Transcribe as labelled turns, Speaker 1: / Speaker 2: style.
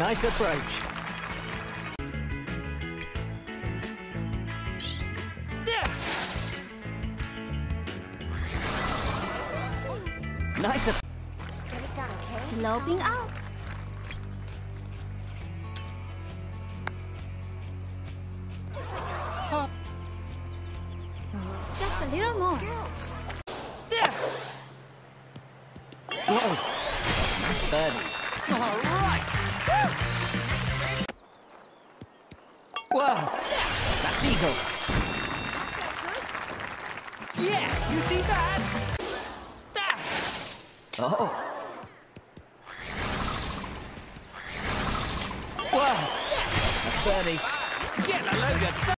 Speaker 1: Nice approach. Nice approach.
Speaker 2: Get it done, okay?
Speaker 3: Sloping out.
Speaker 2: Just like that.
Speaker 3: Just a little more.
Speaker 1: Whoa. Nice birdie.
Speaker 4: All right.
Speaker 1: Whoa. That's eagle.
Speaker 4: Yeah, you see that? That.
Speaker 1: Oh. Whoa. That's birdie.
Speaker 4: Get a load of